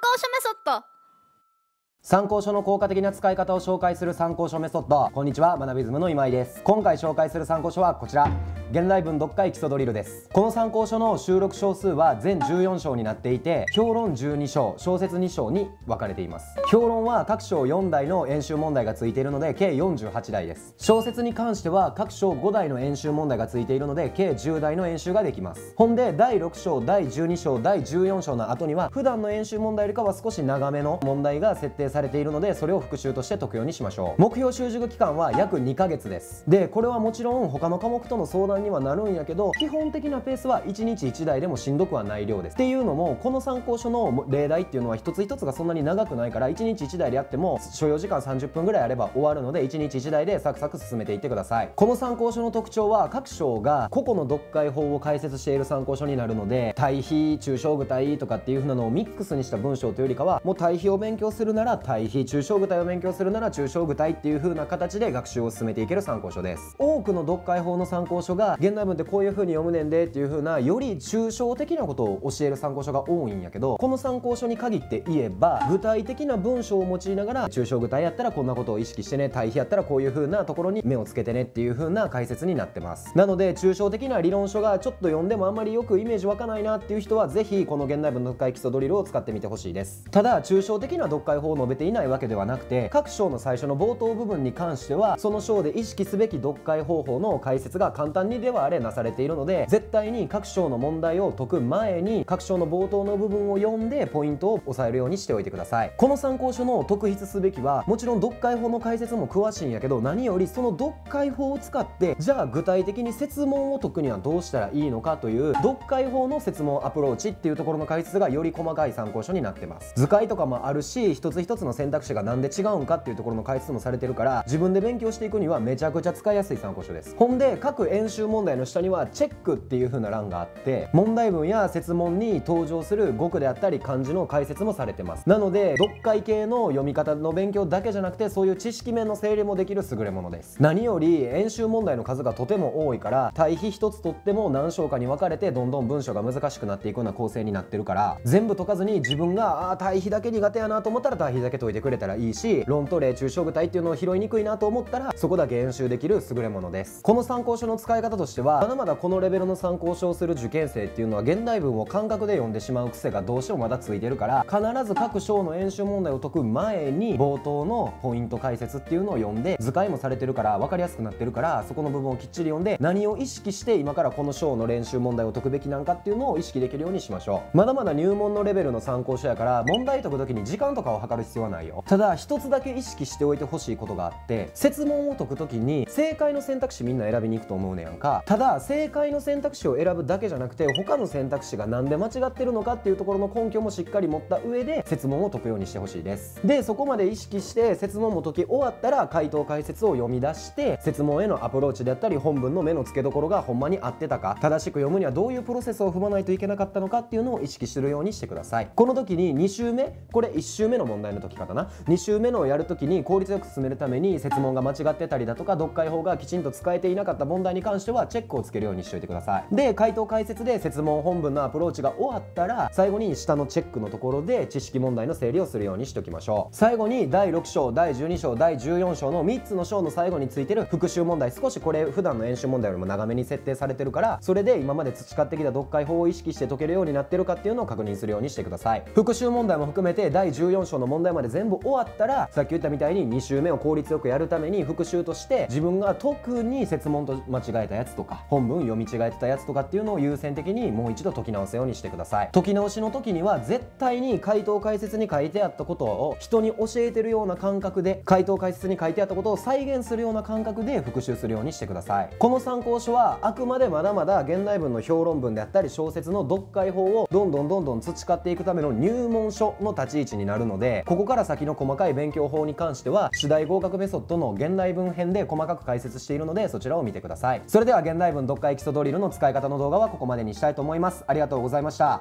考書メソッド。参考書の効果的な使い方を紹介する参考書メソッド。こんにちは学びズムの今井です。今回紹介する参考書はこちら。現代文読解基礎ドリルです。この参考書の収録章数は全14章になっていて評論12章小説2章に分かれています。評論は各章4題の演習問題がついているので計48題です。小説に関しては各章5題の演習問題がついているので計10題の演習ができます。ほんで第6章第12章第14章の後には普段の演習問題よりかは少し長めの問題が設定されているのでそれを復習として解くようにしましょう。目標習熟期間は約2ヶ月です。でこれはもちろん他の科目との相談にはなるんやけど基本的なペースは1日1台でもしんどくはない量ですっていうのもこの参考書の例題っていうのは一つ一つがそんなに長くないから1日1台でやっても所要時間30分ぐらいあれば終わるので1日1台でサクサク進めていってくださいこの参考書の特徴は各章が個々の読解法を解説している参考書になるので対比抽象具体とかっていう風なのをミックスにした文章というよりかはもう対比を勉強するなら対比抽象具体を勉強するなら抽象具体っていう風な形で学習を進めていける参考書です多くの読解法の参考書が現代文ってこういう風に読むねんでっていう風なより抽象的なことを教える参考書が多いんやけどこの参考書に限って言えば具体的な文章を用いながら抽象具体やったらこんなことを意識してね対比やったらこういう風なところに目をつけてねっていう風な解説になってます。なので抽象的な理論書がちょっと読んでもあんまりよくイメージ湧かないなっていう人はぜひこの現代文の読解基礎ドリルを使ってみてほしいです。ただ抽象的な読解法を述べていないわけではなくて各章の最初の冒頭部分に関してはその章で意識すべき読解方法の解説が簡単にではあれなされているので絶対に各章の問題を解く前に各章の冒頭の部分を読んでポイントを押さえるようにしておいてください。この参考書の特筆すべきはもちろん読解法の解説も詳しいんやけど何よりその読解法を使ってじゃあ具体的に設問を解くにはどうしたらいいのかという読解法の設問アプローチっていうところの解説がより細かい参考書になってます。図解とかもあるし一つ一つの選択肢が何で違うんかっていうところの解説もされてるから自分で勉強していくにはめちゃくちゃ使いやすい参考書です。ほんで各演習問題の下にはチェックっていう風な欄があって問題文や設問に登場する語句であったり漢字の解説もされてます。なので読解系の読み方の勉強だけじゃなくてそういう知識面の整理もできる優れものです。何より演習問題の数がとても多いから対比一つとっても何章かに分かれてどんどん文章が難しくなっていくような構成になってるから全部解かずに自分があ対比だけ苦手やなと思ったら対比だけ解いてくれたらいいし論と例抽象具体っていうのを拾いにくいなと思ったらそこだけ演習できる優れものです。この参考書の使い方としてはまだまだこのレベルの参考書をする受験生っていうのは現代文を感覚で読んでしまう癖がどうしてもまだついてるから必ず各章の演習問題を解く前に冒頭のポイント解説っていうのを読んで図解もされてるから分かりやすくなってるからそこの部分をきっちり読んで何を意識して今からこの章の練習問題を解くべきなんかっていうのを意識できるようにしましょう。まだまだ入門のレベルの参考書やから問題解く時に時間とかを測る必要はないよ。ただ一つだけ意識しておいてほしいことがあって設問を解く時に正解の選択肢みんな選びに行くと思うねやんか。ただ正解の選択肢を選ぶだけじゃなくて他の選択肢が何で間違ってるのかっていうところの根拠もしっかり持った上で設問を解くようにしてほしいです。でそこまで意識して設問も解き終わったら回答解説を読み出して設問へのアプローチであったり本文の目の付けどころがほんまに合ってたか正しく読むにはどういうプロセスを踏まないといけなかったのかっていうのを意識するようにしてください。この時に2週目これ1週目の問題の解き方な？2週目のやる時に効率よく進めるために設問が間違ってたりだとか読解法がきちんと使えていなかった問題に関してはチェックをつけるようにしておいてください。で回答解説で設問本文のアプローチが終わったら最後に下のチェックのところで知識問題の整理をするようにしておきましょう。最後に第6章第12章第14章の3つの章の最後についてる復習問題少しこれ普段の演習問題よりも長めに設定されてるからそれで今まで培ってきた読解法を意識して解けるようになってるかっていうのを確認するようにしてください。復習問題も含めて第14章の問題まで全部終わったらさっき言ったみたいに2週目を効率よくやるために復習として自分が特に設問と間違えたやつつとか本文読み違えてたやつとかっていうのを優先的にもう一度解き直すようにしてください。解き直しの時には絶対に回答解説に書いてあったことを人に教えてるような感覚で回答解説に書いてあったことを再現するような感覚で復習するようにしてください。この参考書はあくまでまだまだ現代文の評論文であったり小説の読解法をどんどんどんどん培っていくための入門書の立ち位置になるのでここから先の細かい勉強法に関しては主題合格メソッドの現代文編で細かく解説しているのでそちらを見てください。それでは現代文読解基礎ドリルの使い方の動画はここまでにしたいと思います。ありがとうございました。